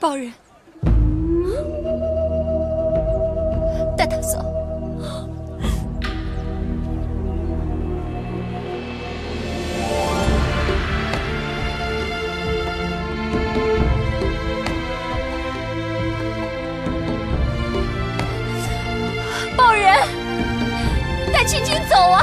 报人，带他走。报人，带青青走啊！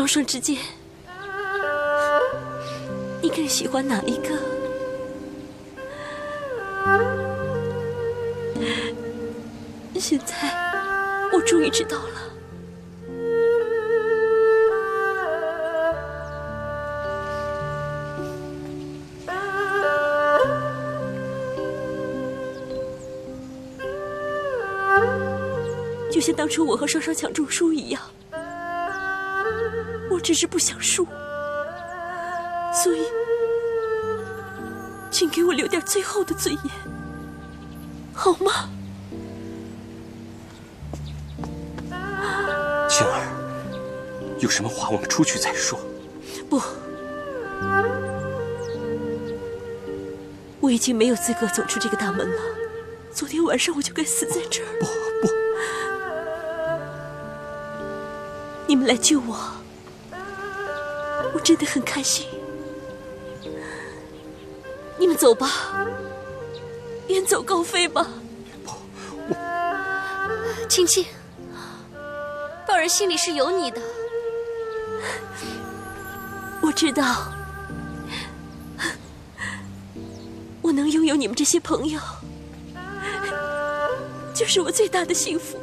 双双之间，你更喜欢哪一个？现在我终于知道了。就像当初我和双双抢中书一样，只是不想输所以请给我留点最后的尊严好吗？青儿有什么话我们出去再说。不我已经没有资格走出这个大门了昨天晚上我就该死在这儿。不不。你们来救我真的很开心。你们走吧远走高飞吧。不我青青。宝儿心里是有你的。我知道我能拥有你们这些朋友就是我最大的幸福。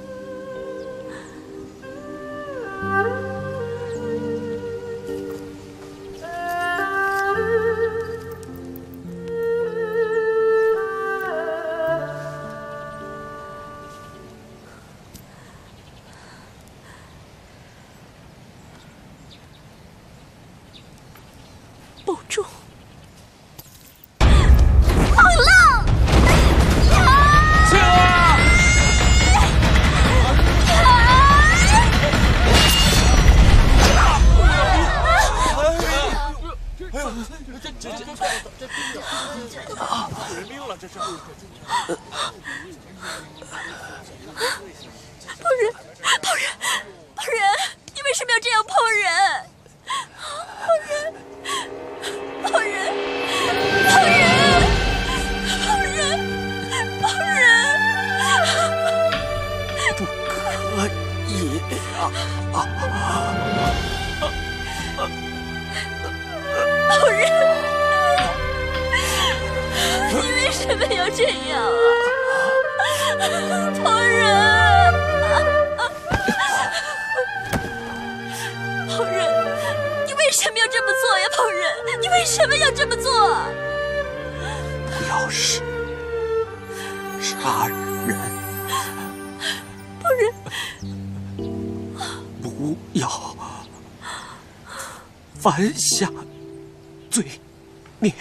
要犯下罪孽。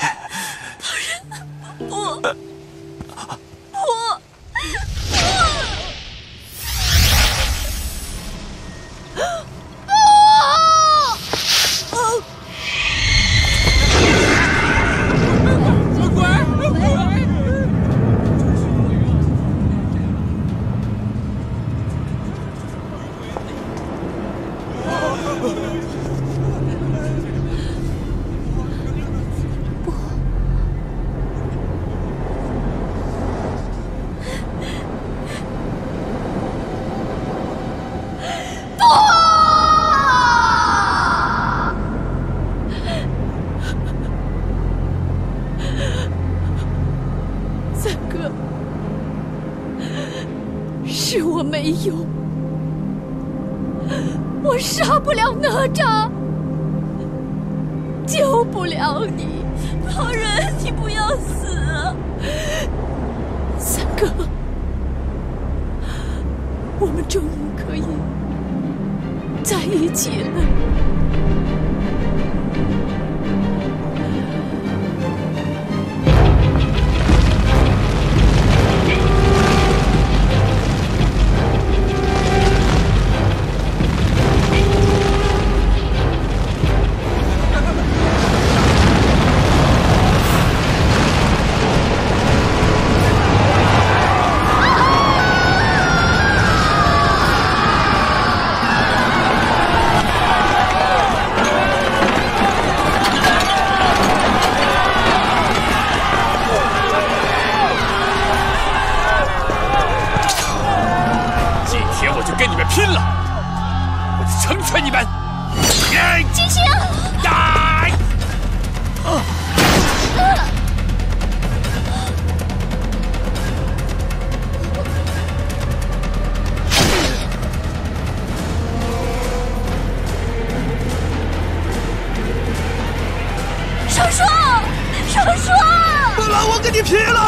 我跟你拼了。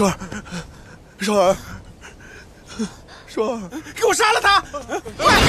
双儿，双儿，双儿，给我杀了他！快！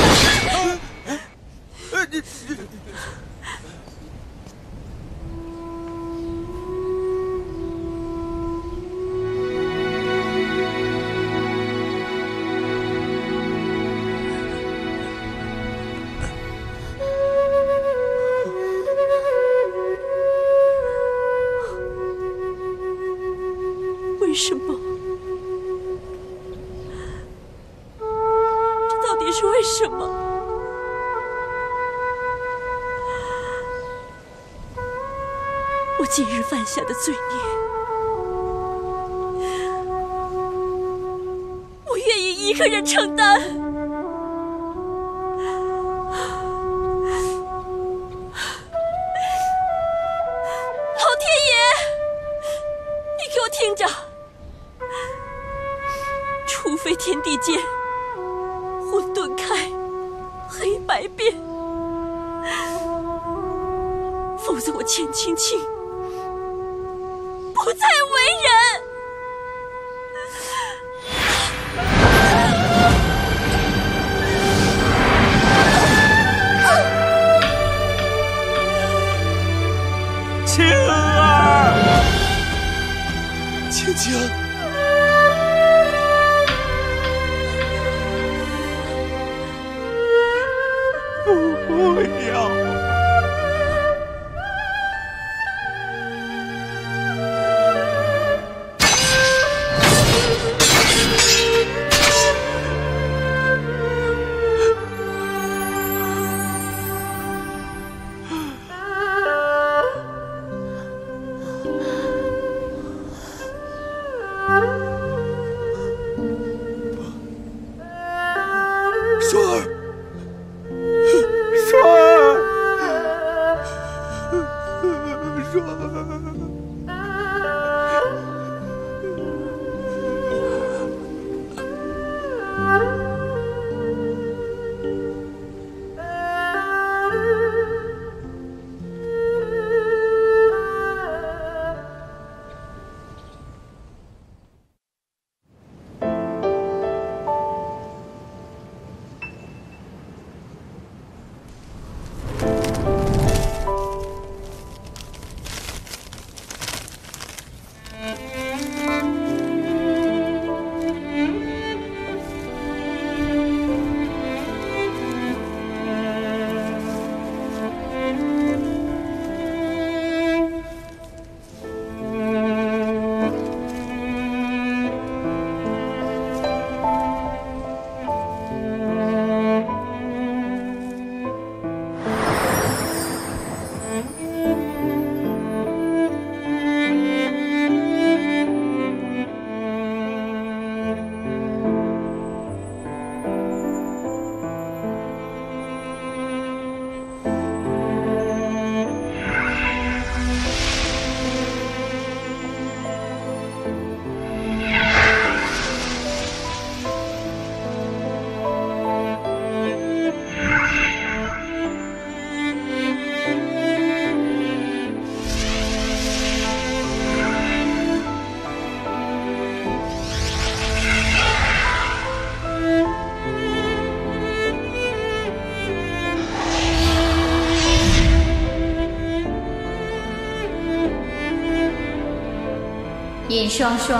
尹双双，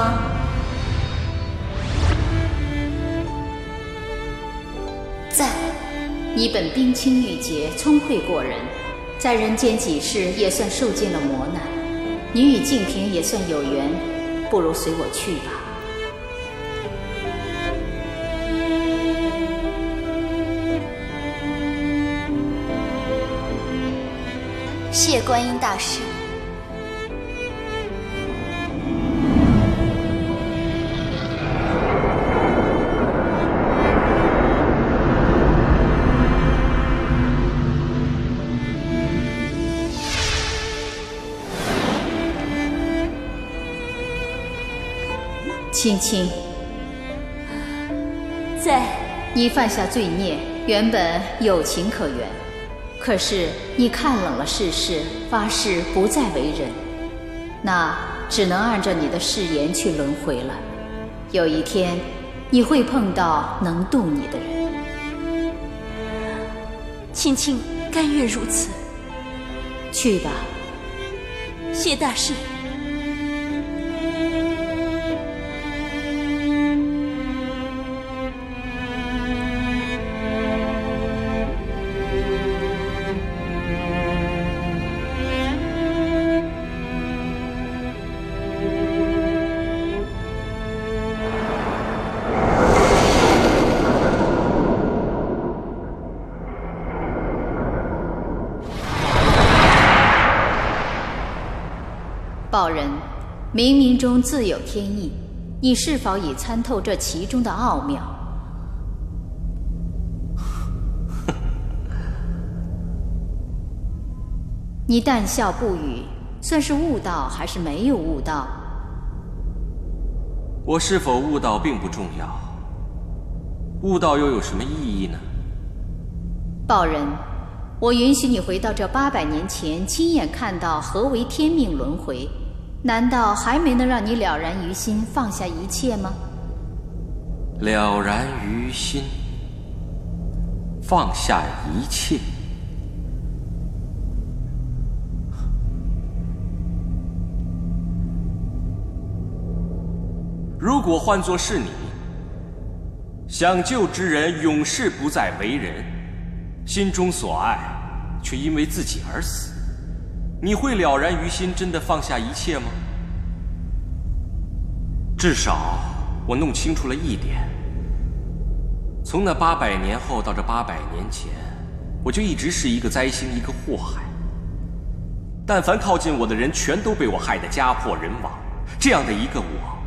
在，你本冰清玉洁，聪慧过人，在人间几世也算受尽了磨难。你与静平也算有缘，不如随我去吧。谢观音大师。青青，在，你犯下罪孽，原本有情可原，可是你看冷了世事，发誓不再为人。那只能按照你的誓言去轮回了。有一天，你会碰到能渡你的人。青青甘愿如此。去吧，谢大师。报人，冥冥中自有天意，你是否已参透这其中的奥妙？你淡笑不语，算是悟道还是没有悟道？我是否悟道并不重要，悟道又有什么意义呢？报人，我允许你回到这八百年前，亲眼看到何为天命轮回。难道还没能让你了然于心，放下一切吗？了然于心，放下一切。如果换作是你，想救之人永世不再为人，心中所爱却因为自己而死。你会了然于心，真的放下一切吗？至少我弄清楚了一点：从那八百年后到这八百年前，我就一直是一个灾星，一个祸害。但凡靠近我的人，全都被我害得家破人亡。这样的一个我，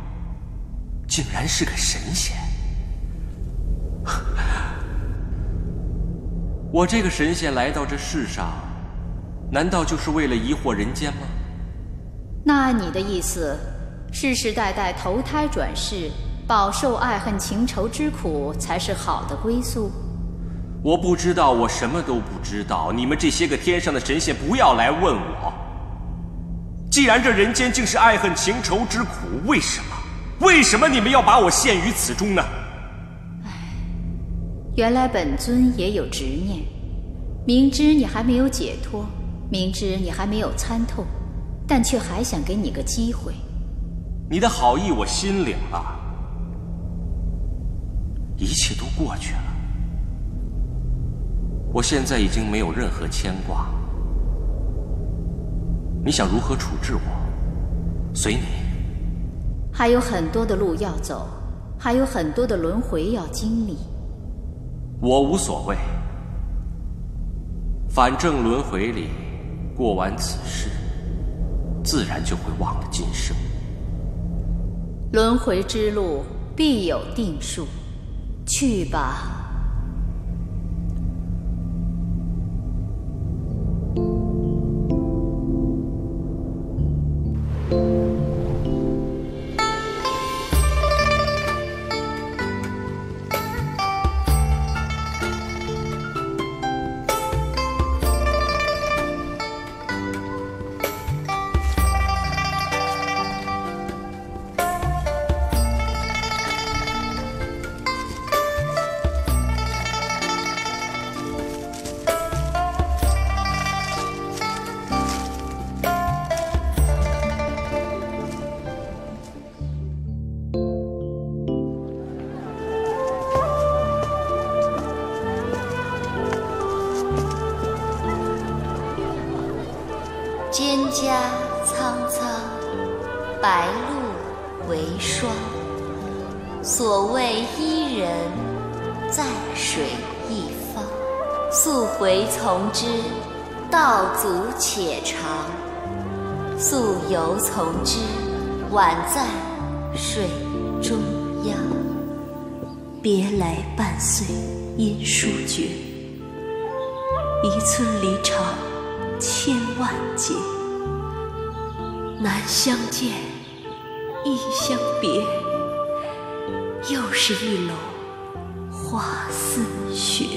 竟然是个神仙！我这个神仙来到这世上。难道就是为了疑惑人间吗？那按你的意思，世世代代投胎转世，饱受爱恨情仇之苦，才是好的归宿？我不知道，我什么都不知道。你们这些个天上的神仙，不要来问我。既然这人间竟是爱恨情仇之苦，为什么？为什么你们要把我陷于此中呢？唉，原来本尊也有执念，明知你还没有解脱。明知你还没有参透，但却还想给你个机会。你的好意我心领了，一切都过去了。我现在已经没有任何牵挂。你想如何处置我？随你。还有很多的路要走，还有很多的轮回要经历。我无所谓，反正轮回里。过完此世，自然就会忘了今生。轮回之路必有定数，去吧。所谓伊人，在水一方。溯洄从之，道阻且长；溯游从之，宛在水中央。别来半岁音书绝，一寸离肠千万结。难相见。一相别，又是一楼花似雪。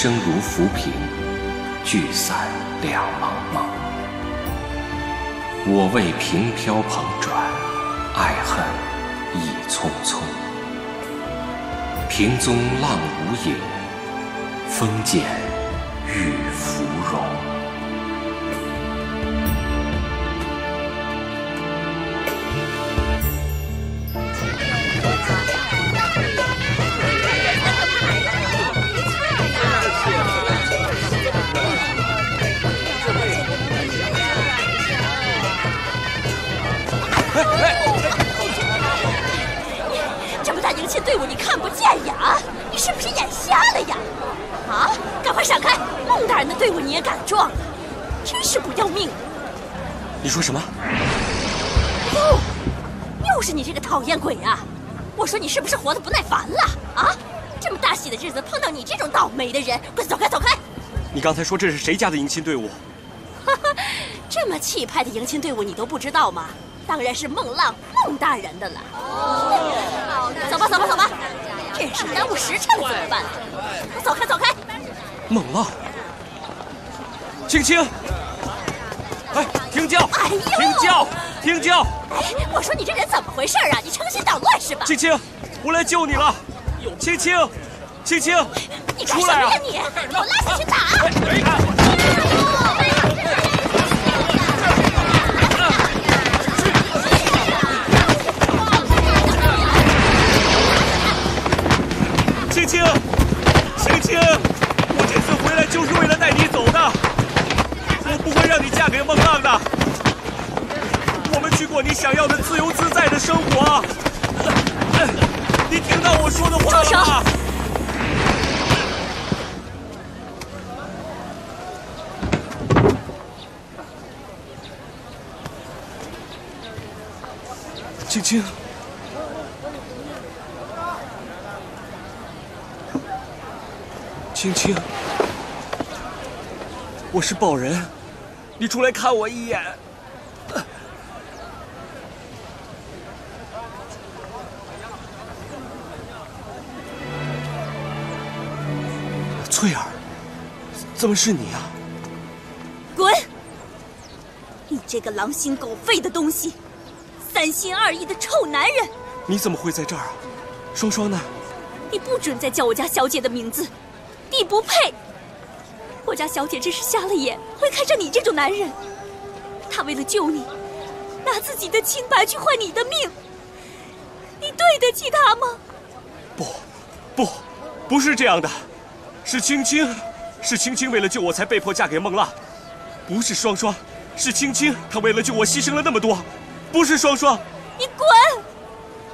生如浮萍，聚散两茫茫。我为萍飘蓬转，爱恨亦匆匆。萍踪浪无影，风见雨说什么？哟，又是你这个讨厌鬼啊！我说你是不是活得不耐烦了啊？这么大喜的日子碰到你这种倒霉的人，快，走开，走开！你刚才说这是谁家的迎亲队伍？哈哈，这么气派的迎亲队伍你都不知道吗？当然是孟浪孟大人的了。走吧，走吧，走吧，真是耽误时辰了，怎么办？走开，走开！孟浪，青青，哎，停教！哎呦停教！停轿！哎，我说你这人怎么回事啊？你成心捣乱是吧？青青，我来救你了！青青，青青，你干出来啊什么呀你？给我拉下去打！青想要的自由自在的生活。你听到我说的话了吗？青青。青青，我是宝人，你出来看我一眼。怎么是你啊？滚！你这个狼心狗肺的东西，三心二意的臭男人！你怎么会在这儿啊？双双呢？你不准再叫我家小姐的名字，你不配！我家小姐真是瞎了眼，会看上你这种男人。她为了救你，拿自己的清白去换你的命，你对得起她吗？不，不，不是这样的，是青青，是青青为了救我才被迫嫁给孟浪，不是双双，是青青，她为了救我牺牲了那么多，不是双双。你滚！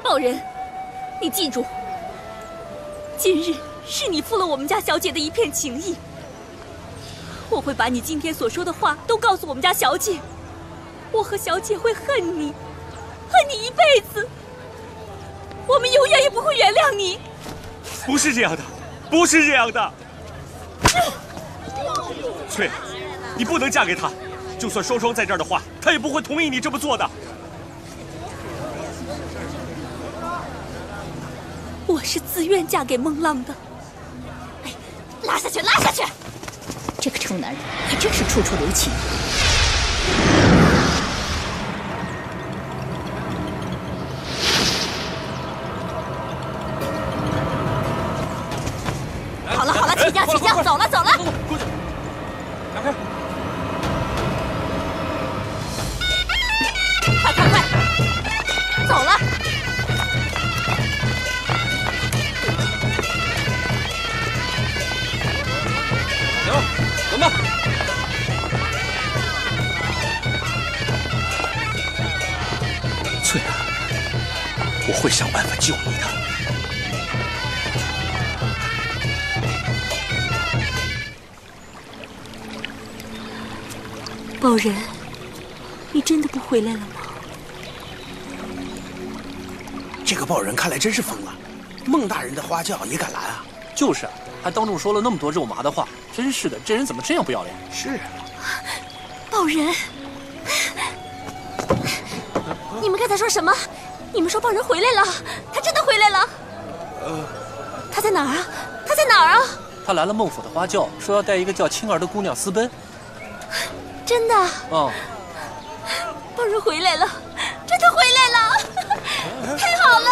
报人，你记住，今日是你负了我们家小姐的一片情谊。我会把你今天所说的话都告诉我们家小姐，我和小姐会恨你，恨你一辈子。我们永远也不会原谅你。不是这样的，不是这样的。翠，你不能嫁给他。就算双双在这儿的话，他也不会同意你这么做的。我是自愿嫁给孟浪的。哎，拉下去，拉下去！这个臭男人还真是处处留情。大人的花轿也敢拦啊？就是啊，还当众说了那么多肉麻的话，真是的，这人怎么这样不要脸？是啊，报人，你们刚才说什么？你们说报人回来了？他真的回来了？呃他在哪儿啊？他在哪儿啊？他来了孟府的花轿，说要带一个叫青儿的姑娘私奔。真的？哦，豹人回来了，真的回来了！太好了，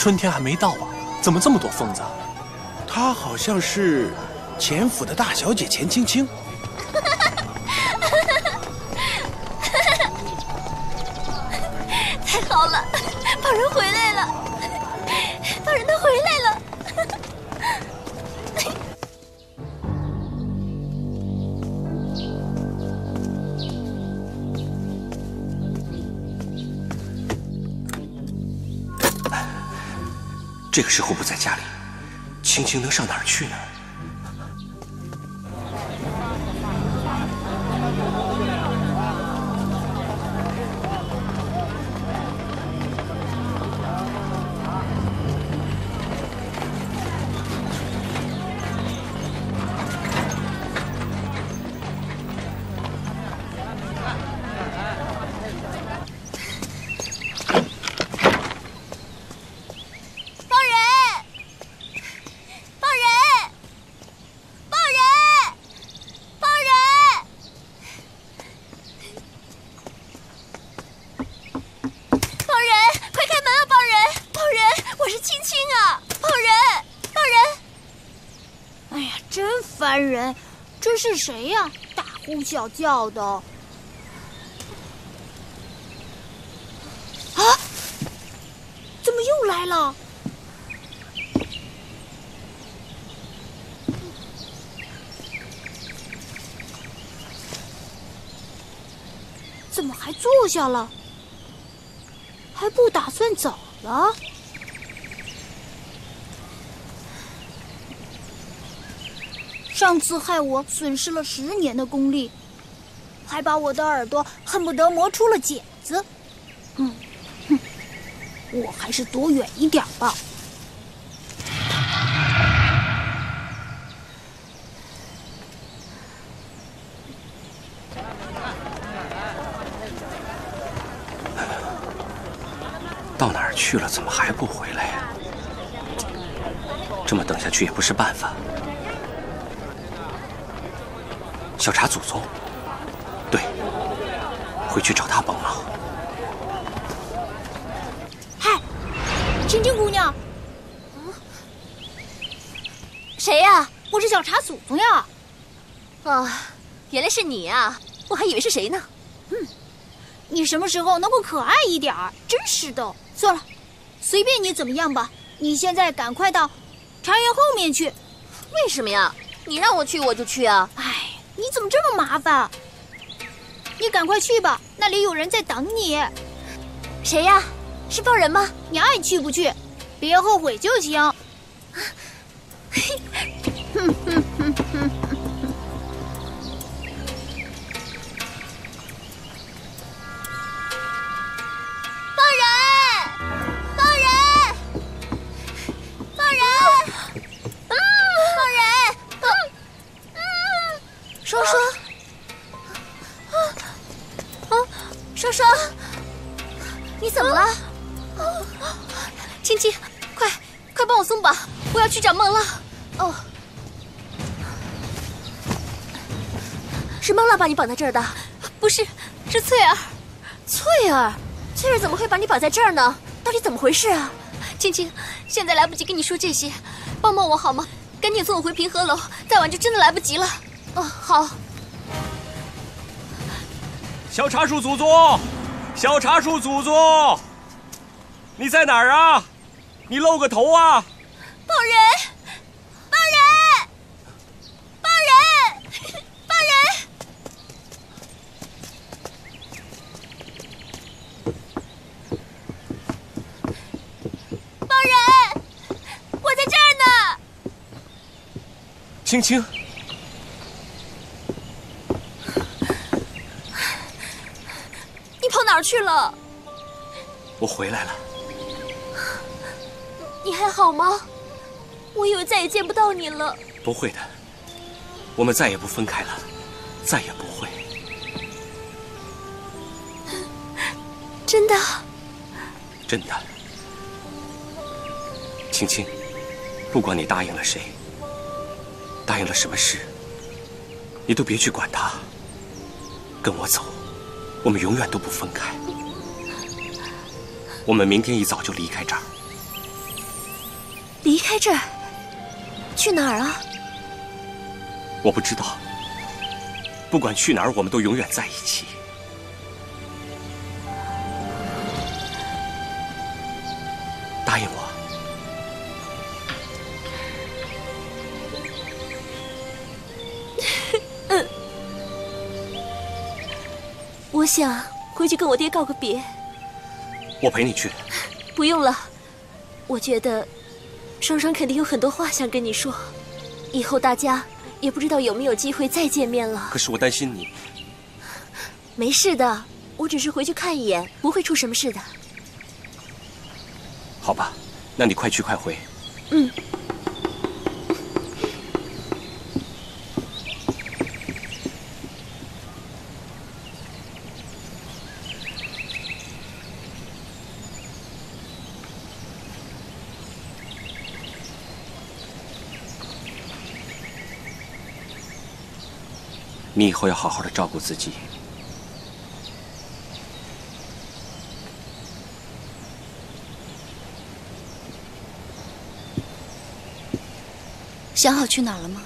春天还没到啊，怎么这么多疯子啊？她好像是钱府的大小姐钱青青。这个时候不在家里，青青能上哪儿去呢？谁呀？大呼小叫的。啊！怎么又来了？怎么还坐下了？还不打算走了？上次害我损失了十年的功力，还把我的耳朵恨不得磨出了茧子。嗯，哼，我还是躲远一点吧。到哪儿去了？怎么还不回来呀？这么等下去也不是办法。小查祖宗，对，回去找他帮忙。嗨，晶晶姑娘，嗯谁呀？我是小茶祖宗呀。啊，原来是你呀！我还以为是谁呢。嗯你什么时候能够可爱一点儿？真是的。算了，随便你怎么样吧。你现在赶快到茶园后面去。为什么呀？你让我去我就去啊！麻烦？你赶快去吧，那里有人在等你。谁呀？是放人吗？你爱去不去，别后悔就行。绑在这儿的？不是，是翠儿。翠儿，翠儿怎么会把你绑在这儿呢？到底怎么回事啊？青青，现在来不及跟你说这些，帮帮我好吗？赶紧送我回平和楼，再晚就真的来不及了。哦，好。小茶树祖宗，小茶树祖宗，你在哪儿啊？你露个头啊！豹人，豹人，豹人，豹人。豹人，我在这儿呢。青青，你跑哪儿去了？我回来了。你还好吗？我以为再也见不到你了。不会的，我们再也不分开了，再也不会。真的？真的。青青，不管你答应了谁，答应了什么事，你都别去管他。跟我走，我们永远都不分开。我们明天一早就离开这儿。离开这儿？去哪儿啊？我不知道。不管去哪儿，我们都永远在一起。我想回去跟我爹告个别。我陪你去。不用了，我觉得双双肯定有很多话想跟你说。以后大家也不知道有没有机会再见面了。可是我担心你。没事的，我只是回去看一眼，不会出什么事的。好吧，那你快去快回。嗯。你以后要好好的照顾自己。想好去哪儿了吗？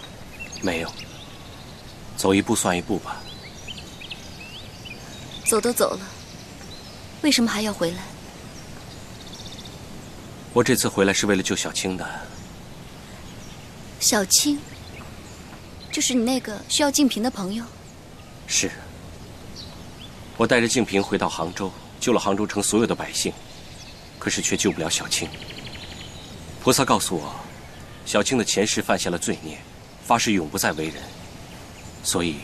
没有，走一步算一步吧。走都走了，为什么还要回来？我这次回来是为了救小青的。小青，就是你那个需要静平的朋友。是。我带着静平回到杭州，救了杭州城所有的百姓，可是却救不了小青。菩萨告诉我。小青的前世犯下了罪孽，发誓永不再为人，所以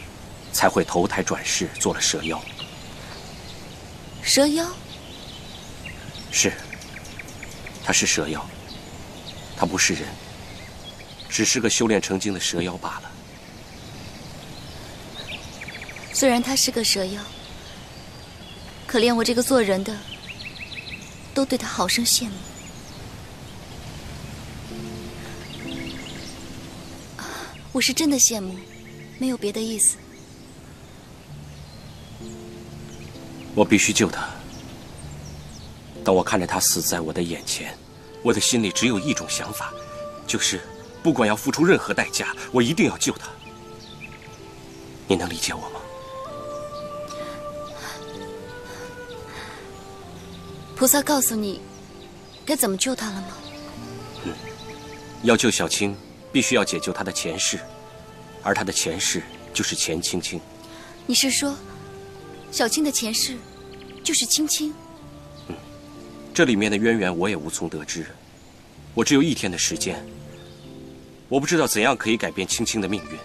才会投胎转世做了蛇妖。蛇妖？是，他是蛇妖，他不是人，只是个修炼成精的蛇妖罢了。虽然他是个蛇妖，可连我这个做人的都对他好生羡慕。我是真的羡慕，没有别的意思。我必须救他。当我看着他死在我的眼前，我的心里只有一种想法，就是不管要付出任何代价，我一定要救他。你能理解我吗？菩萨告诉你该怎么救他了吗？嗯，要救小青。必须要解救她的前世，而她的前世就是钱青青。你是说，小青的前世就是青青？嗯，这里面的渊源我也无从得知。我只有一天的时间，我不知道怎样可以改变青青的命运，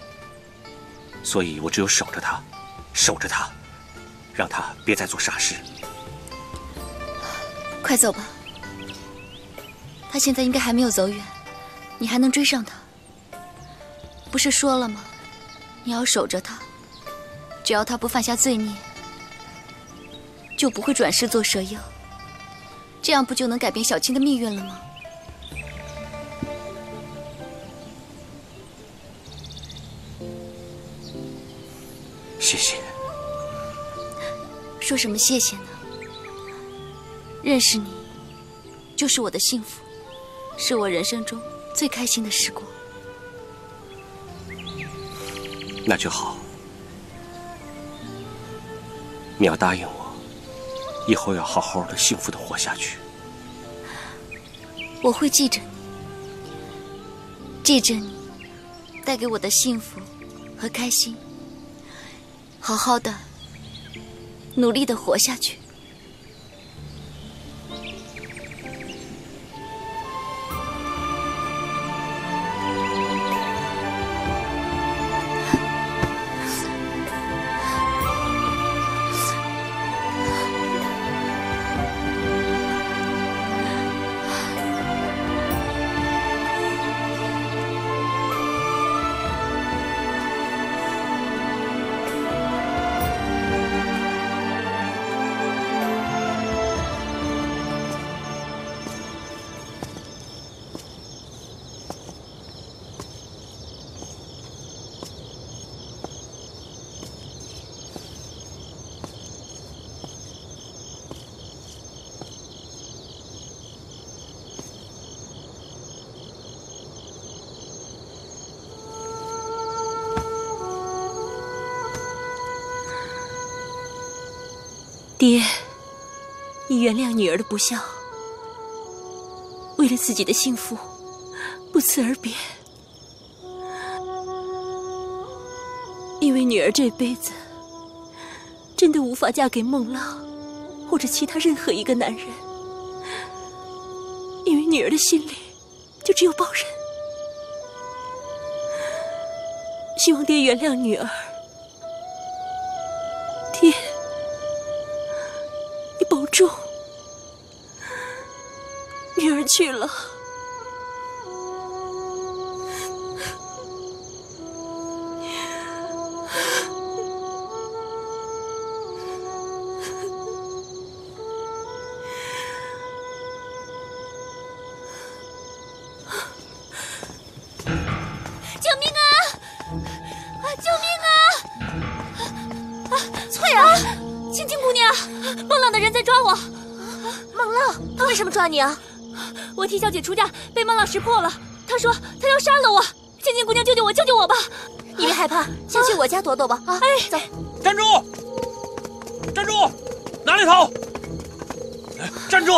所以我只有守着她，守着她，让她别再做傻事。快走吧，他现在应该还没有走远，你还能追上他。不是说了吗？你要守着他，只要他不犯下罪孽，就不会转世做蛇妖。这样不就能改变小青的命运了吗？谢谢。说什么谢谢呢？认识你，就是我的幸福，是我人生中最开心的时光。那就好，你要答应我，以后要好好的、幸福的活下去。我会记着你，记着你带给我的幸福和开心，好好的、努力的活下去。爹，你原谅女儿的不孝，为了自己的幸福，不辞而别。因为女儿这辈子真的无法嫁给孟浪，或者其他任何一个男人。因为女儿的心里就只有包仁。希望爹原谅女儿。去了。救命啊！啊救命啊！翠儿青青姑娘孟浪的人在抓我。孟浪他为什么抓你啊？我替小姐出嫁，被孟浪识破了。他说他要杀了我。青青姑娘，救救我，救救我吧！你别害怕，先去我家躲躲吧。啊，哎，走。站住！站住！哪里逃？哎站住！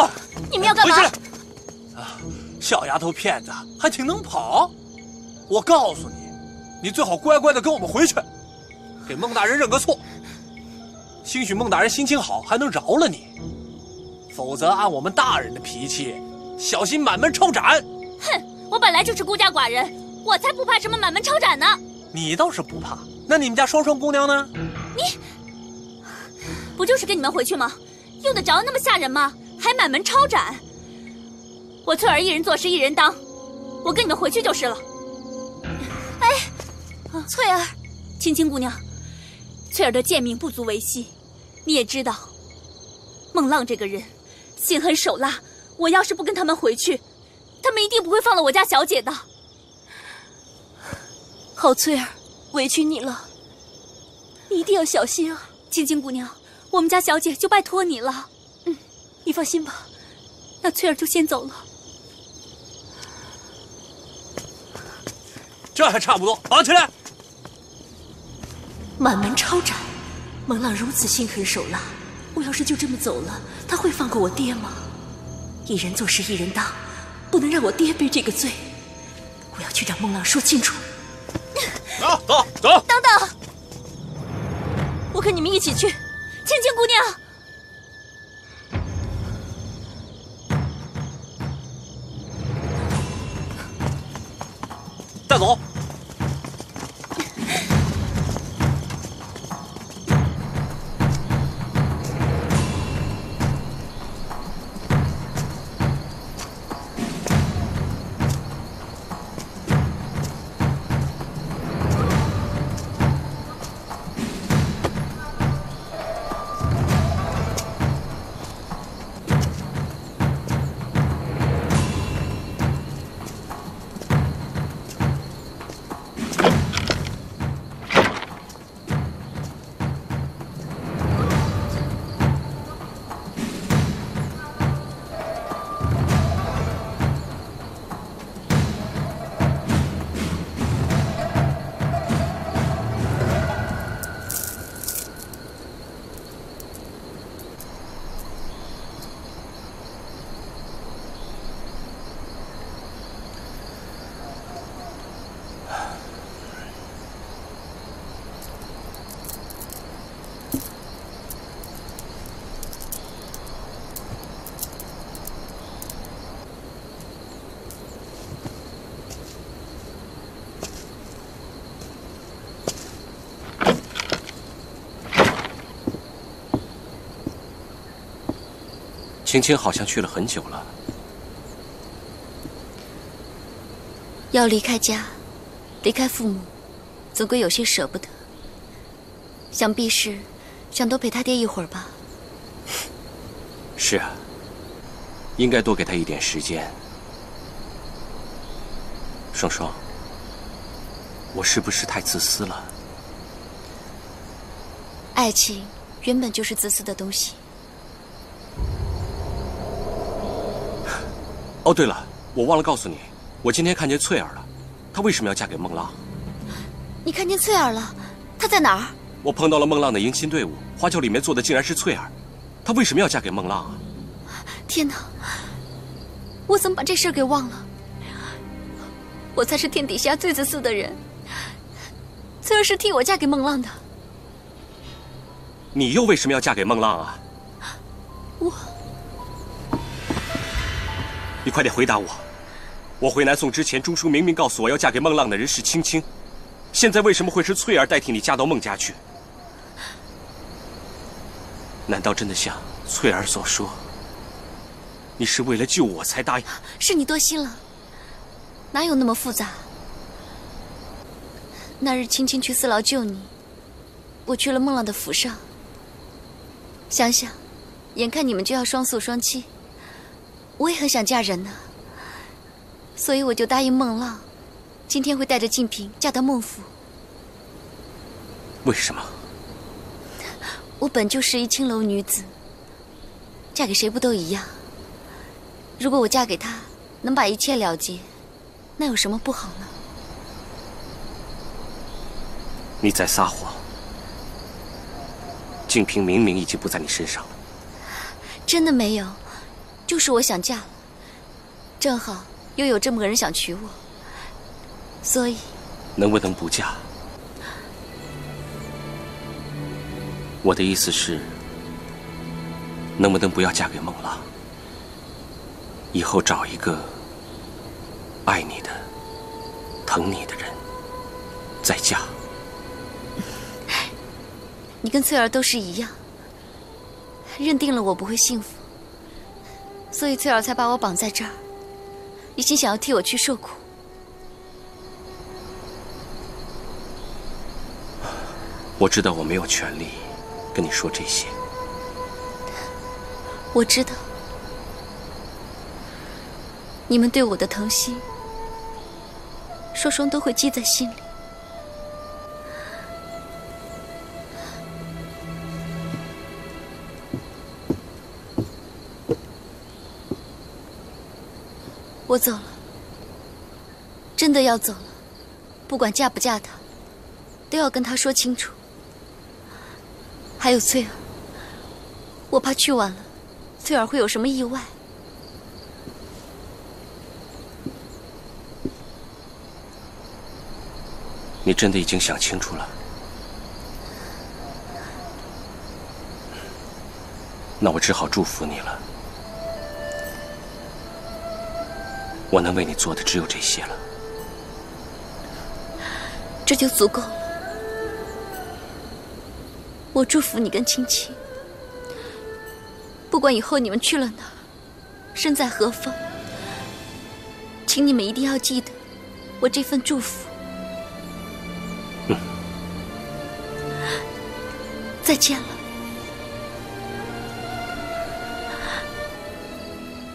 你们要干嘛？回去！啊，小丫头片子还挺能跑。我告诉你，你最好乖乖的跟我们回去，给孟大人认个错。兴许孟大人心情好，还能饶了你。否则按我们大人的脾气，小心满门抄斩。哼，我本来就是孤家寡人，我才不怕什么满门抄斩呢。你倒是不怕，那你们家双双姑娘呢？你不就是跟你们回去吗？用得着那么吓人吗？还满门抄斩？我翠儿一人做事一人当，我跟你们回去就是了。哎，翠儿，青青姑娘，翠儿的贱命不足为惜，你也知道，孟浪这个人心狠手辣，我要是不跟他们回去，他们一定不会放了我家小姐的。好，翠儿，委屈你了，你一定要小心啊！青青姑娘，我们家小姐就拜托你了。嗯，你放心吧，那翠儿就先走了。这还差不多，绑起来！满门抄斩，蒙浪如此心狠手辣，我要是就这么走了，他会放过我爹吗？一人做事一人当，不能让我爹背这个罪。我要去找孟浪说清楚。走走走！等等，我跟你们一起去。青青姑娘，带走。青青好像去了很久了。要离开家，离开父母，总归有些舍不得。想必是想多陪他爹一会儿吧。是啊，应该多给他一点时间。双双，我是不是太自私了？爱情原本就是自私的东西。哦，对了，我忘了告诉你，我今天看见翠儿了。她为什么要嫁给孟浪？你看见翠儿了？她在哪儿？我碰到了孟浪的迎亲队伍，花轿里面坐的竟然是翠儿。她为什么要嫁给孟浪啊？天哪！我怎么把这事儿给忘了？我才是天底下最自私的人。翠儿是替我嫁给孟浪的。你又为什么要嫁给孟浪啊？快点回答我！我回南宋之前，钟书明明告诉我要嫁给孟浪的人是青青，现在为什么会是翠儿代替你嫁到孟家去？难道真的像翠儿所说，你是为了救我才答应？是你多心了，哪有那么复杂？那日青青去四牢救你，我去了孟浪的府上。想想，眼看你们就要双宿双栖，我也很想嫁人呢。所以我就答应孟浪，今天会带着静嫔嫁到孟府。为什么？我本就是一青楼女子，嫁给谁不都一样？如果我嫁给他，能把一切了结，那有什么不好呢？你在撒谎。静嫔明明已经不在你身上了。真的没有，就是我想嫁了，正好又有这么个人想娶我，所以能不能不嫁？我的意思是，能不能不要嫁给孟浪？以后找一个爱你的、疼你的人再嫁。你跟翠儿都是一样，认定了我不会幸福，所以翠儿才把我绑在这儿，一心想要替我去受苦。我知道我没有权利跟你说这些。我知道，你们对我的疼惜，双双都会记在心里。我走了，真的要走了。不管嫁不嫁他，都要跟他说清楚。还有翠儿，我怕去晚了，翠儿会有什么意外。你真的已经想清楚了？那我只好祝福你了。我能为你做的只有这些了，这就足够了。我祝福你跟青青，不管以后你们去了哪儿，身在何方，请你们一定要记得我这份祝福。嗯，再见了，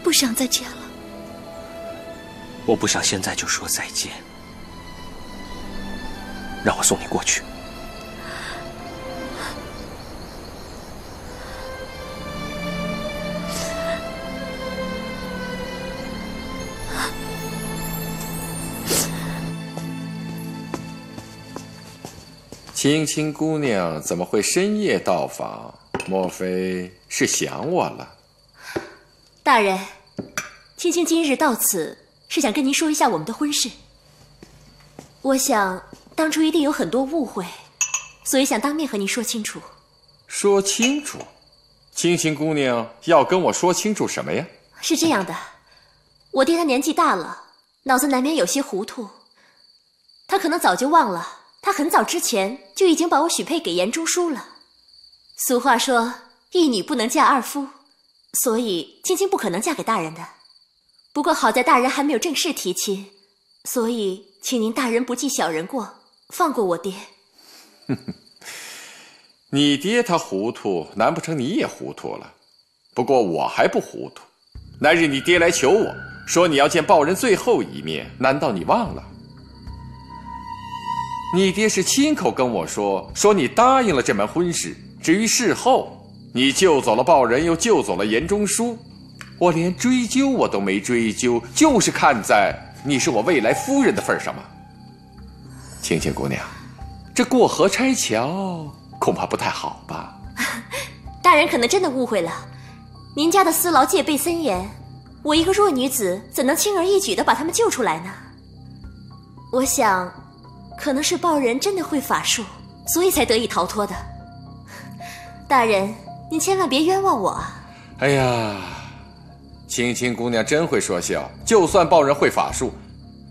不想再见了。我不想现在就说再见，让我送你过去。青青姑娘怎么会深夜到访？莫非是想我了？大人，青青今日到此。是想跟您说一下我们的婚事。我想当初一定有很多误会，所以想当面和您说清楚。说清楚，青青姑娘要跟我说清楚什么呀？是这样的，我爹他年纪大了，脑子难免有些糊涂。他可能早就忘了，他很早之前就已经把我许配给严中书了。俗话说，一女不能嫁二夫，所以青青不可能嫁给大人的。不过好在大人还没有正式提亲，所以请您大人不计小人过，放过我爹。你爹他糊涂，难不成你也糊涂了？不过我还不糊涂。那日你爹来求我说你要见报人最后一面，难道你忘了？你爹是亲口跟我说，说你答应了这门婚事。至于事后，你救走了报人，又救走了严中书。我连追究我都没追究，就是看在你是我未来夫人的份上嘛。青青姑娘，这过河拆桥恐怕不太好吧？大大人可能真的误会了，您家的私牢戒备森严，我一个弱女子怎能轻而易举的把他们救出来呢？我想，可能是报人真的会法术，所以才得以逃脱的。大人，您千万别冤枉我啊！哎呀，青青姑娘真会说笑。就算报人会法术，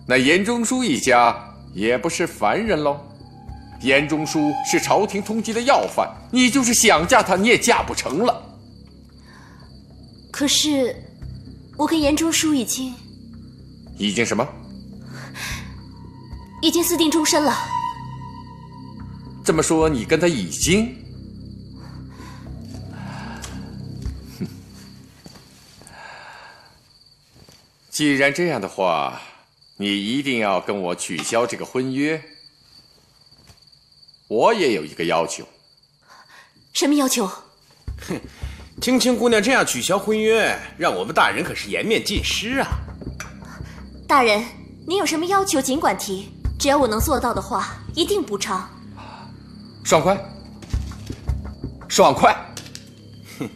那严中书一家也不是凡人喽。严中书是朝廷通缉的要犯，你就是想嫁他，你也嫁不成了。可是，我跟严中书已经已经什么？已经私定终身了。这么说，你跟他已经……既然这样的话，你一定要跟我取消这个婚约。我也有一个要求。什么要求？哼，青青姑娘这样取消婚约，让我们大人可是颜面尽失啊！大人，您有什么要求尽管提，只要我能做到的话，一定补偿。爽快，爽快！哼，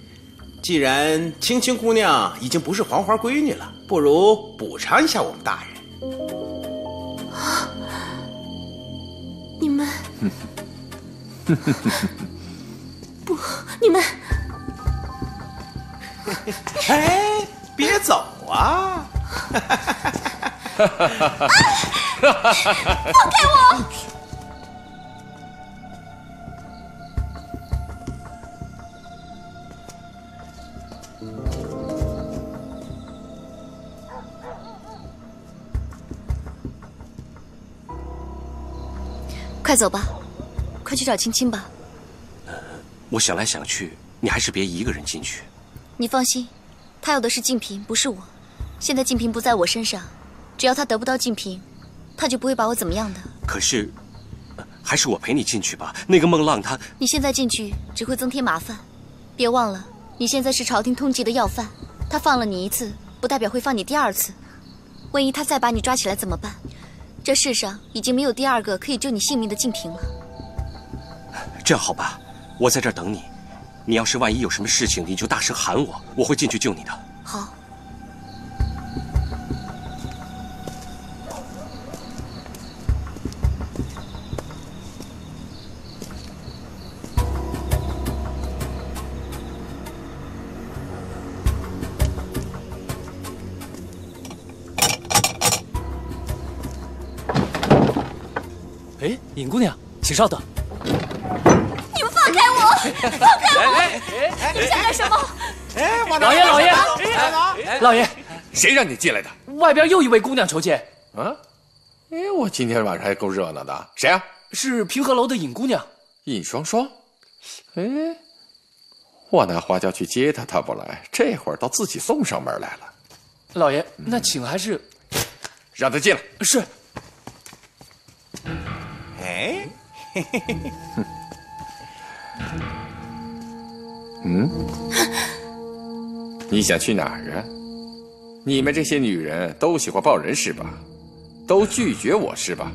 既然青青姑娘已经不是黄花闺女了，不如补偿一下我们大人。啊！你们。不，你们！哎，别走啊！放开我！快走吧。快去找青青吧。我想来想去，你还是别一个人进去。你放心，他要的是静嫔，不是我。现在静嫔不在我身上，只要他得不到静嫔，他就不会把我怎么样的。可是，还是我陪你进去吧。那个孟浪他……你现在进去只会增添麻烦。别忘了，你现在是朝廷通缉的要犯，他放了你一次，不代表会放你第二次。万一他再把你抓起来怎么办？这世上已经没有第二个可以救你性命的静嫔了。这样好吧，我在这儿等你。你要是万一有什么事情，你就大声喊我，我会进去救你的。请稍等。你们放开我！放开我你们想干什么？哎，老爷，老爷，老爷，谁让你进来的？外边又一位姑娘求见。啊？哎，我今天晚上还够热闹的。谁啊？是平和楼的尹姑娘，尹双双。哎，我拿花轿去接她，她不来，这会儿倒自己送上门来了。老爷，那请还是让她进来。是。哎。嗯，你想去哪儿啊？你们这些女人都喜欢抱人是吧？都拒绝我是吧？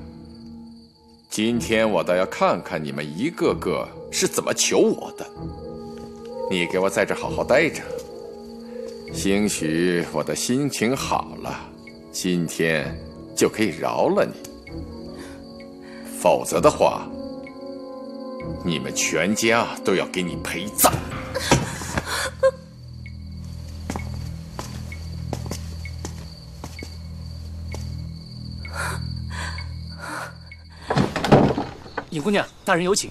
今天我倒要看看你们一个个是怎么求我的。你给我在这好好待着，兴许我的心情好了，今天就可以饶了你。否则的话，你们全家都要给你陪葬。尹姑娘，大人有请。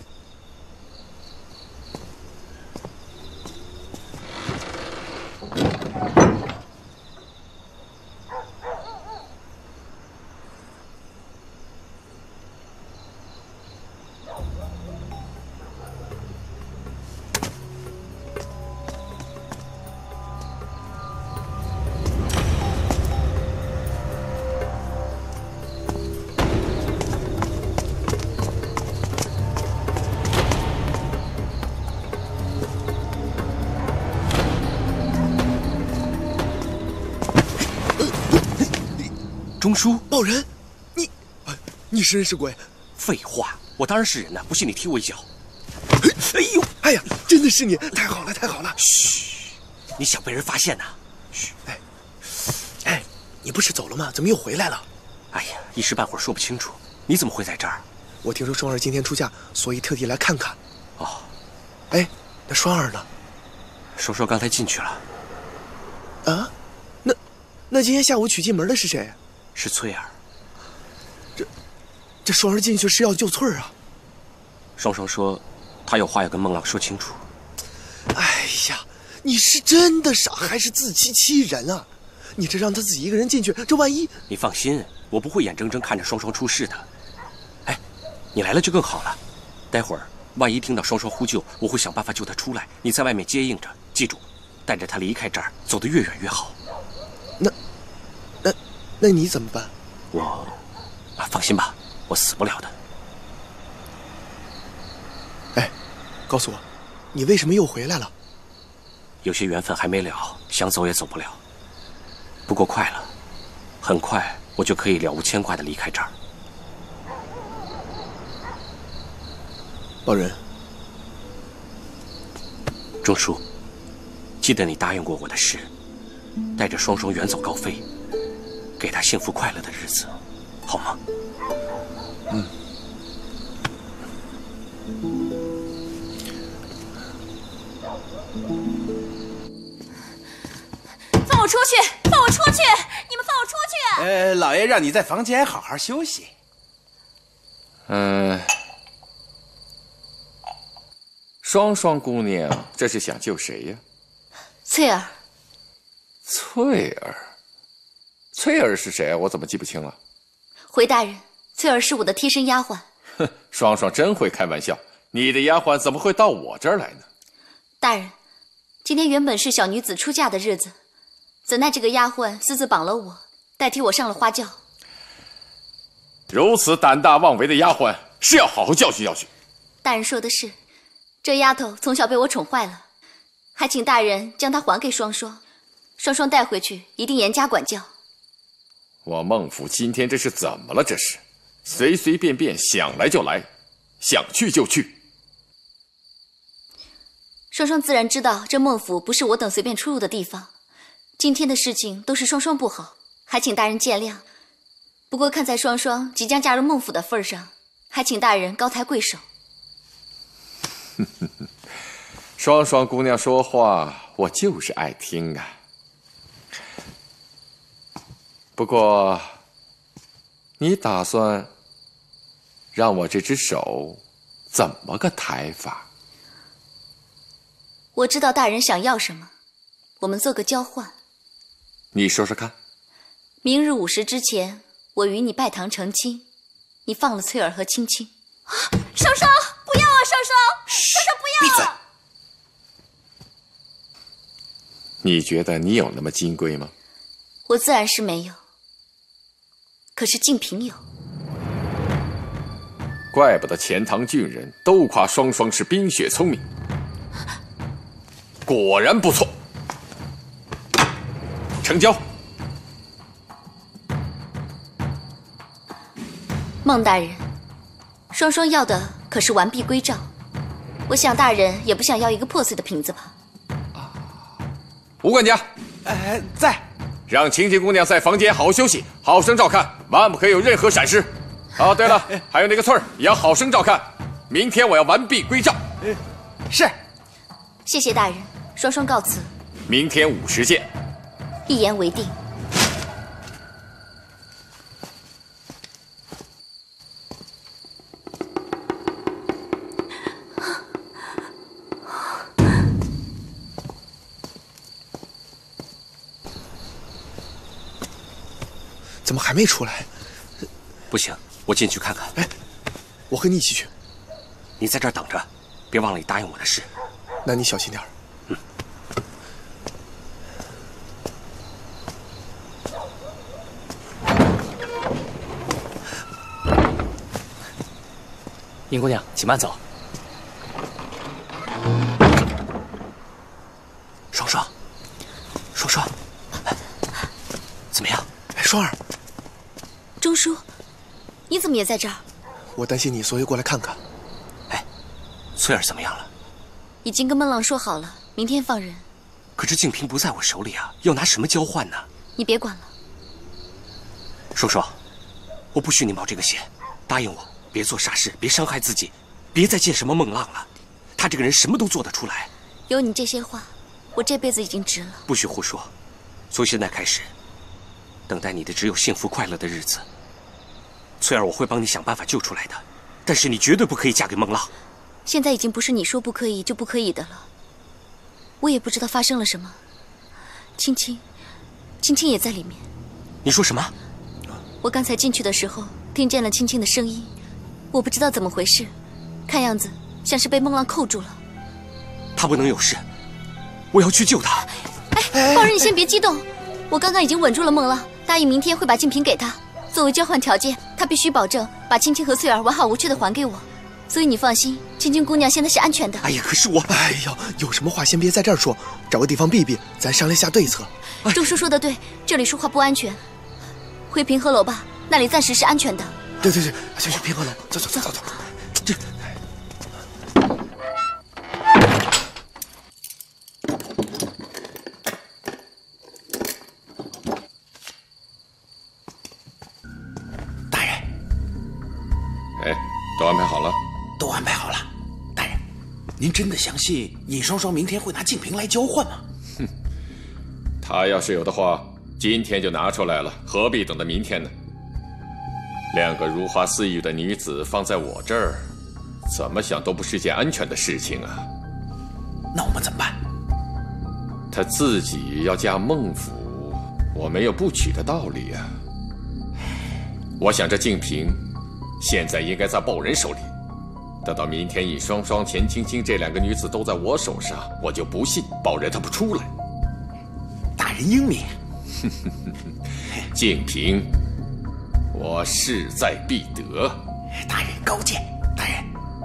中书某人，你，你是人是鬼？废话，我当然是人了，不信你踢我一脚。哎呦，哎呀，真的是你，太好了，太好了！嘘，你想被人发现呐？嘘，哎，哎，你不是走了吗？怎么又回来了？哎呀，一时半会儿说不清楚。你怎么会在这儿？我听说双儿今天出嫁，所以特地来看看。哦，哎，那双儿呢？双双刚才进去了。啊？那那今天下午娶进门的是谁？是翠儿。这这双儿进去是要救翠儿啊？双双说，她有话要跟孟浪说清楚。哎呀，你是真的傻还是自欺欺人啊？你这让她自己一个人进去，这万一……你放心，我不会眼睁睁看着双双出事的。哎，你来了就更好了。待会儿万一听到双双呼救，我会想办法救她出来。你在外面接应着，记住，带着她离开这儿，走得越远越好。那……你怎么办？我……啊，放心吧，我死不了的。哎，告诉我，你为什么又回来了？有些缘分还没了，想走也走不了。不过快了，很快我就可以了无牵挂的离开这儿。老人，钟叔，记得你答应过我的事，带着双双远走高飞，给她幸福快乐的日子，好吗？嗯。放我出去！放我出去！你们放我出去！呃，老爷让你在房间好好休息。嗯，双双姑娘，这是想救谁呀？翠儿。翠儿，翠儿是谁啊？我怎么记不清了？回大人，翠儿是我的贴身丫鬟。哼，双双真会开玩笑。你的丫鬟怎么会到我这儿来呢？大人，今天原本是小女子出嫁的日子，怎奈这个丫鬟私自绑了我，代替我上了花轿。如此胆大妄为的丫鬟，是要好好教训教训。大人说的是，这丫头从小被我宠坏了，还请大人将她还给双双，双双带回去一定严加管教。我孟府今天这是怎么了？这是随随便便想来就来，想去就去。双双自然知道这孟府不是我等随便出入的地方，今天的事情都是双双不好，还请大人见谅。不过看在双双即将嫁入孟府的份上，还请大人高抬贵手。双双姑娘说话，我就是爱听啊。不过，你打算让我这只手怎么个抬法？我知道大人想要什么，我们做个交换。你说说看。明日午时之前，我与你拜堂成亲，你放了翠儿和青青。啊，双双，不要啊，双双，双双不要！闭嘴！你觉得你有那么金贵吗？我自然是没有，可是静平有。怪不得钱塘郡人都夸双双是冰雪聪明。果然不错，成交。孟大人，双双要的可是完璧归赵，我想大人也不想要一个破碎的瓶子吧？吴管家，哎，在，让晴晴姑娘在房间好好休息，好生照看，万不可以有任何闪失。哦，对了，还有那个翠儿也要好生照看，明天我要完璧归赵。是，谢谢大人。双双告辞，明天午时见。一言为定。没出来？不行，我进去看看。哎，我和你一起去。你在这儿等着，别忘了你答应我的事。那你小心点儿。殷姑娘，请慢走。双双，双双，怎么样？哎，双儿，怎么也在这儿？我担心你，所以过来看看。哎，翠翠儿怎么样了？已经跟孟浪说好了，明天放人。可是静平不在我手里啊，要拿什么交换呢？你别管了。叔叔，我不许你冒这个险，答应我，别做傻事，别伤害自己，别再见什么孟浪了。他这个人什么都做得出来。有你这些话，我这辈子已经值了。不许胡说，从现在开始，等待你的只有幸福快乐的日子。翠儿，我会帮你想办法救出来的，但是你绝对不可以嫁给孟浪。现在已经不是你说不可以就不可以的了。我也不知道发生了什么，青青，青青也在里面。你说什么？我刚才进去的时候听见了青青的声音，我不知道怎么回事，看样子像是被孟浪扣住了。他不能有事，我要去救他。哎，报人，你先别激动，我刚刚已经稳住了孟浪，答应明天会把净瓶给他，作为交换条件，他必须保证把青青和翠儿完好无缺的还给我。所以你放心，青青姑娘现在是安全的。哎呀，可是我……哎呀，有什么话先别在这儿说，找个地方避避，咱商量下对策。周叔说的对，这里说话不安全，回平和楼吧，那里暂时是安全的。对对对，去去平和楼，走走走走走。这。都安排好了。都安排好了，大人，您真的相信尹双双明天会拿净瓶来交换吗？哼，他要是有的话，今天就拿出来了，何必等到明天呢？两个如花似玉的女子放在我这儿，怎么想都不是件安全的事情啊。那我们怎么办？她自己要嫁孟府，我没有不娶的道理啊。我想这净瓶，现在应该在报人手里。等到明天，尹双双、钱青青这两个女子都在我手上，我就不信报人他不出来。大人英明，静平，我势在必得。大人高见。大人，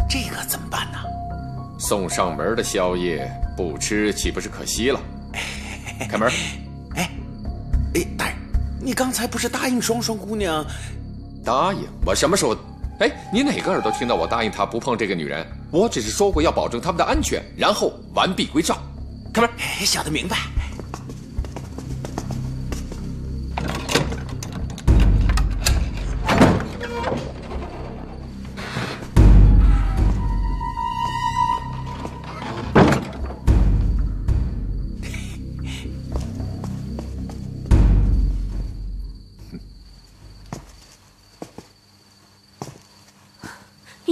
这个怎么办呢？送上门的宵夜不吃，岂不是可惜了？开门。哎，哎，大人，你刚才不是答应双双姑娘？答应？我什么时候？哎，你哪个耳朵听到我答应他不碰这个女人？我只是说过要保证他们的安全，然后完璧归赵。开门，小的明白。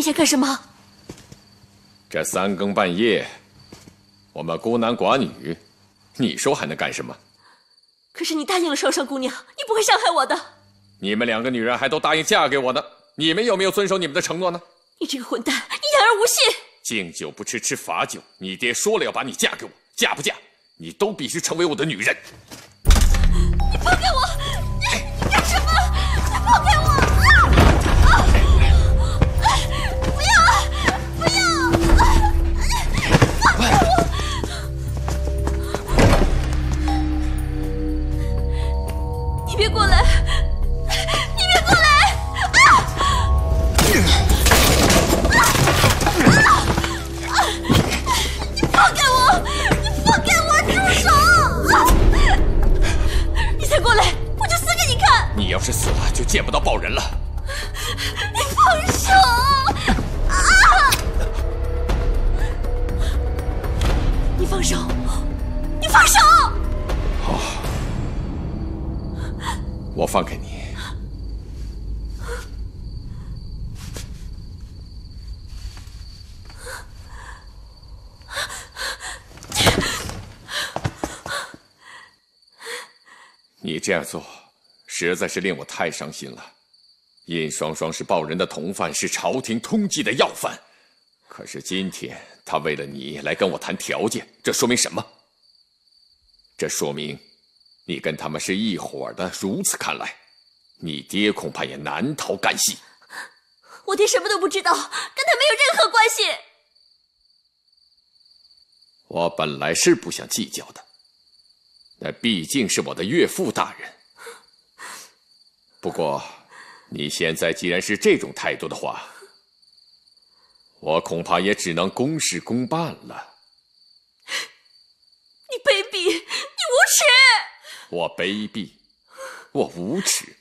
想干什么？这三更半夜，我们孤男寡女，你说还能干什么？可是你答应了双双姑娘，你不会伤害我的。你们两个女人还都答应嫁给我呢，你们有没有遵守你们的承诺呢？你这个混蛋，你言而无信！敬酒不吃吃罚酒，你爹说了要把你嫁给我，嫁不嫁，你都必须成为我的女人。你放开我！你你干什么？你放开我！别过来！实在是令我太伤心了。尹双双是报人的同犯，是朝廷通缉的要犯。可是今天他为了你来跟我谈条件，这说明什么？这说明你跟他们是一伙的。如此看来，你爹恐怕也难逃干系。我爹什么都不知道，跟他没有任何关系。我本来是不想计较的，那毕竟是我的岳父大人。不过，你现在既然是这种态度的话，我恐怕也只能公事公办了。你卑鄙，你无耻！我卑鄙，我无耻。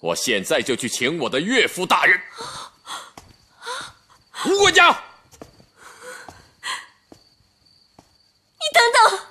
我现在就去请我的岳父大人，吴管家。你等等。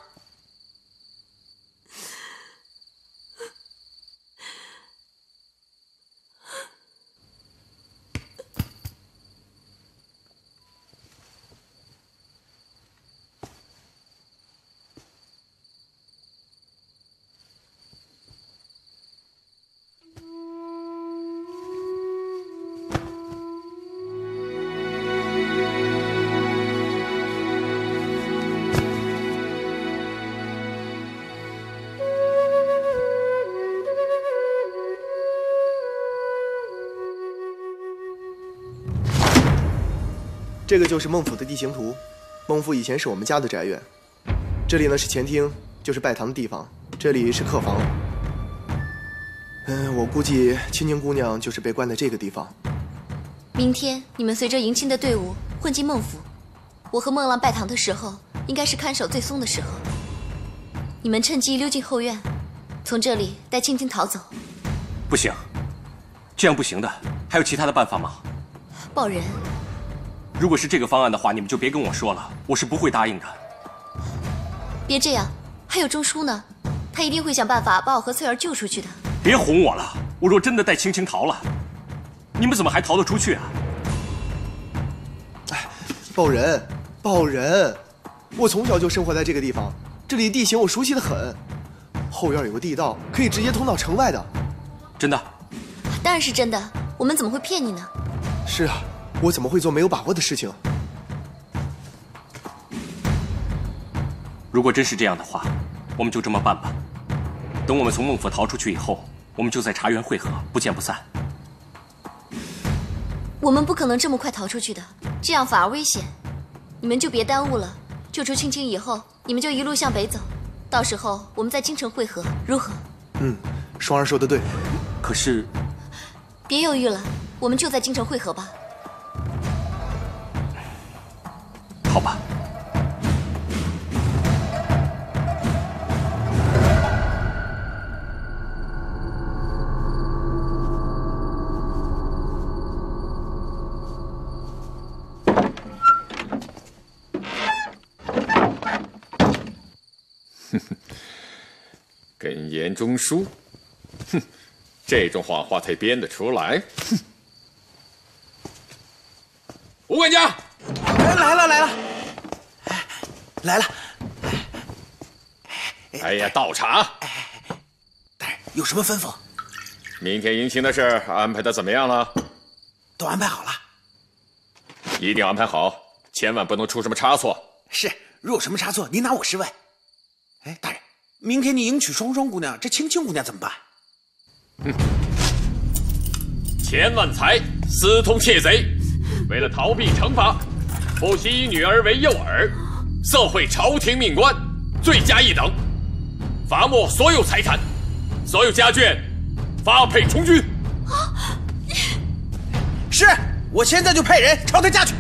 这个就是孟府的地形图。孟府以前是我们家的宅院，这里呢是前厅，就是拜堂的地方，这里是客房。嗯，我估计青青姑娘就是被关在这个地方。明天你们随着迎亲的队伍混进孟府，我和孟浪拜堂的时候，应该是看守最松的时候。你们趁机溜进后院，从这里带青青逃走。不行，这样不行的。还有其他的办法吗？报人。如果是这个方案的话，你们就别跟我说了，我是不会答应的。别这样，还有钟叔呢，他一定会想办法把我和翠儿救出去的。别哄我了，我若真的带青青逃了，你们怎么还逃得出去啊？哎，报人，报人！我从小就生活在这个地方，这里地形我熟悉的很。后院有个地道，可以直接通到城外的。真的？当然是真的，我们怎么会骗你呢？是啊。我怎么会做没有把握的事情？如果真是这样的话，我们就这么办吧。等我们从孟府逃出去以后，我们就在茶园会合，不见不散。我们不可能这么快逃出去的，这样反而危险。你们就别耽误了。救出青青以后，你们就一路向北走，到时候我们在京城会合，如何？嗯，双儿说的对。可是，别犹豫了，我们就在京城会合吧。好吧。哼哼，跟严中书，哼，这种谎话他编得出来。哼，吴管家，来了来了。来了，哎呀，倒茶。大人有什么吩咐？明天迎亲的事安排的怎么样了？都安排好了。一定安排好，千万不能出什么差错。是，若有什么差错，您拿我试问。哎，大人，明天你迎娶双双姑娘，这青青姑娘怎么办？哼，钱万财私通窃贼，为了逃避惩罚，不惜以女儿为诱饵。色贿朝廷命官，罪加一等，罚没所有财产，所有家眷发配充军。啊是，我现在就派人朝他家去。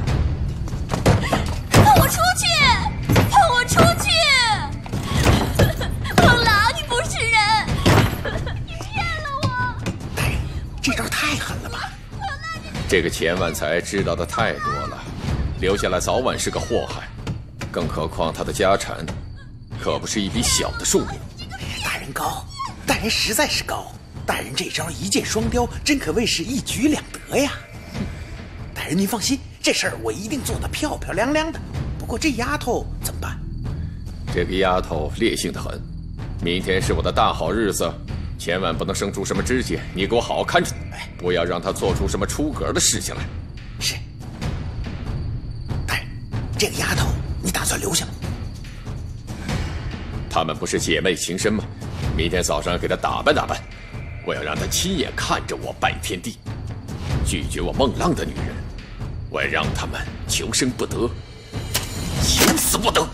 这个钱万才知道的太多了，留下来早晚是个祸害。更何况他的家产，可不是一笔小的数目。大人高，大人实在是高。大人这招一箭双雕，真可谓是一举两得呀。大人您放心，这事儿我一定做得漂漂亮亮的。不过这丫头怎么办？这个丫头烈性的很。明天是我的大好日子，千万不能生出什么枝节。你给我好好看着，不要让她做出什么出格的事情来。是。大人，这个丫头。你打算留下吗？她们不是姐妹情深吗？明天早上给她打扮打扮，我要让她亲眼看着我拜天地，拒绝我孟浪的女人，我要让他们求生不得，求死不得。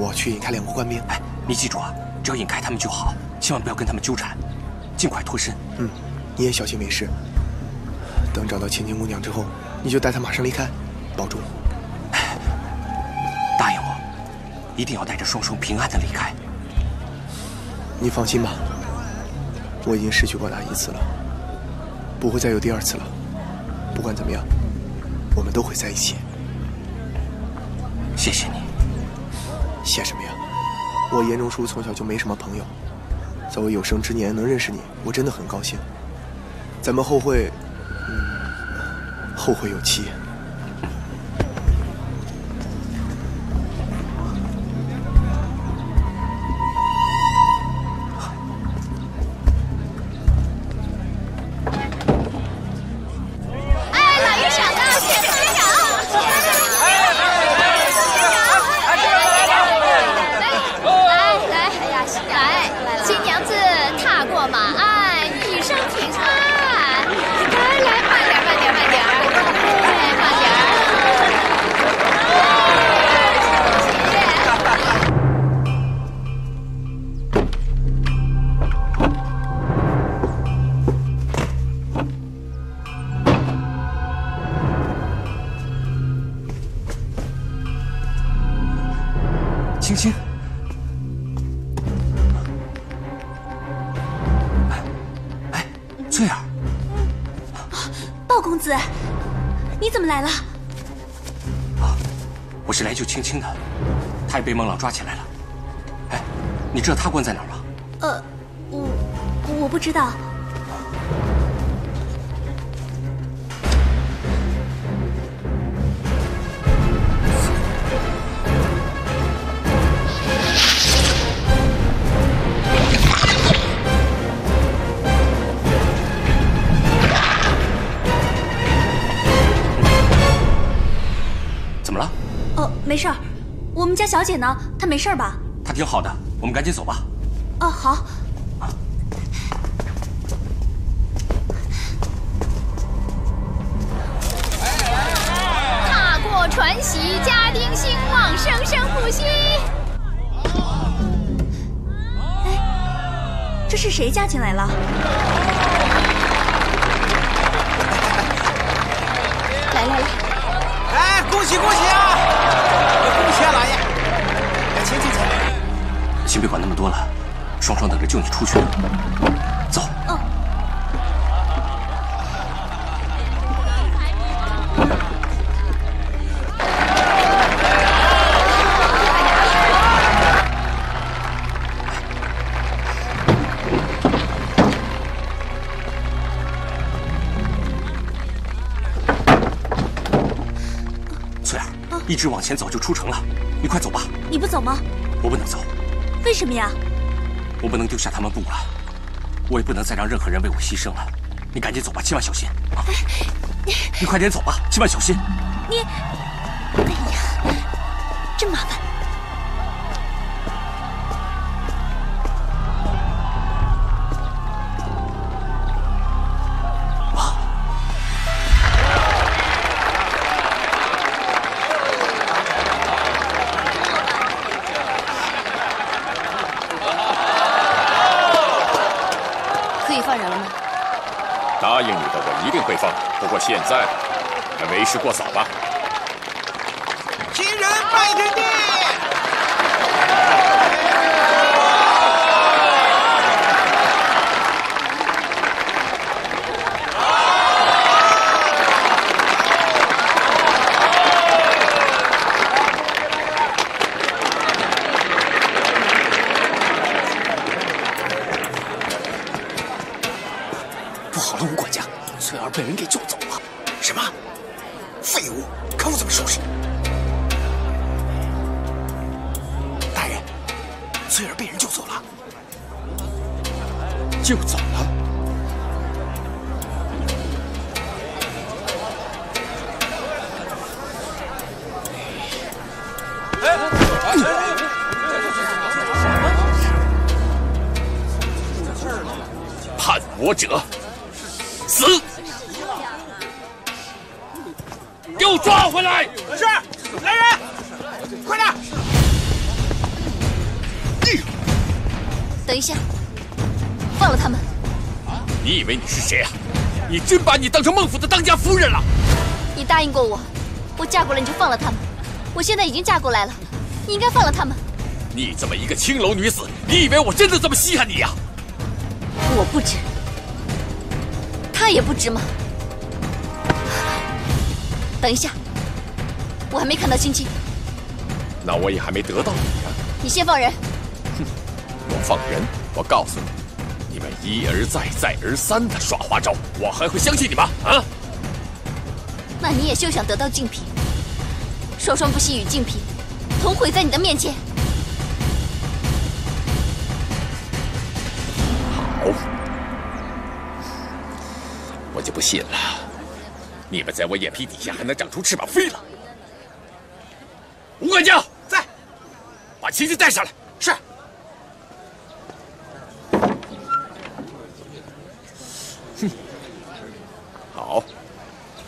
我去引开两国官兵。哎，你记住啊，只要引开他们就好，千万不要跟他们纠缠，尽快脱身。嗯，你也小心没事。等找到千金姑娘之后，你就带她马上离开，保重。答应我，一定要带着双双平安的离开。你放心吧，我已经失去过她一次了，不会再有第二次了。不管怎么样，我们都会在一起。谢谢你。我严中书从小就没什么朋友，在我有生之年能认识你，我真的很高兴。咱们后会，嗯，后会有期。抓起来了。哎，你知道他关在哪儿吗？呃，我我不知道。小姐呢？她没事吧？她挺好的，我们赶紧走吧。哦，好。踏过传喜，家丁兴旺，生生不息。哎这是谁加进来了？双双等着救你出去呢。走。翠儿，一直往前走就出城了，你快走吧。你不走吗？我不能走，为什么呀？我不能丢下他们不管，我也不能再让任何人为我牺牲了。你赶紧走吧，千万小心啊！你快点走吧，千万小心。你，现在还为时过早吧。现在已经嫁过来了，你应该放了他们。你这么一个青楼女子，你以为我真的这么稀罕你呀、我不值，他也不值吗？等一下，我还没看到青青，那我也还没得到你呀、你先放人。哼我放人，我告诉你，你们一而再、再而三的耍花招，我还会相信你吗？啊！那你也休想得到静嫔。双双不惜与静嫔同毁在你的面前。好，我就不信了，你们在我眼皮底下还能长出翅膀飞了。吴管家在，把青青带上来。是。哼，好，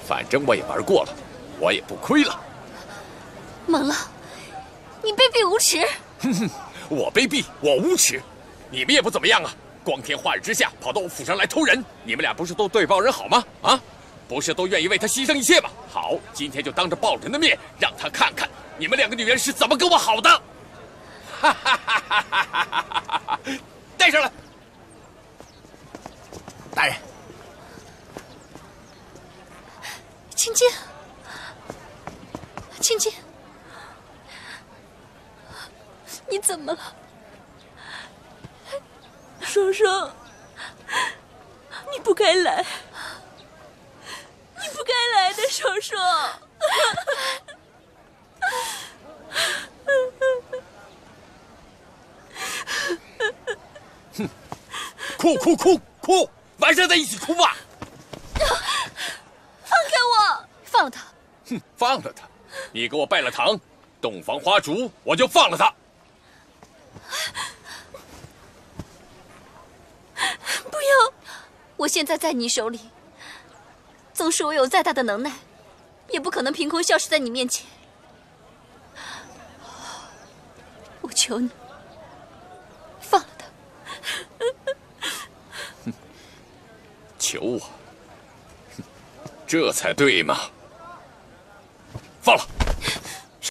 反正我也玩过了，我也不亏了。猛了，你卑鄙无耻！哼哼，我卑鄙，我无耻，你们也不怎么样啊！光天化日之下跑到我府上来偷人，你们俩不是都对报人好吗？啊，不是都愿意为他牺牲一切吗？好，今天就当着报人的面，让他看看你们两个女人是怎么跟我好的。哈哈哈哈哈哈！带上来，大人。青青，青青，你怎么了？双双，你不该来，你不该来的，双双。哼，哭哭哭哭，晚上再一起哭吧。放开我！放了他！哼，放了他！你给我拜了堂，洞房花烛，我就放了他。不要！我现在在你手里，纵使我有再大的能耐，也不可能凭空消失在你面前。我求你，放了他！求我，这才对嘛！放了。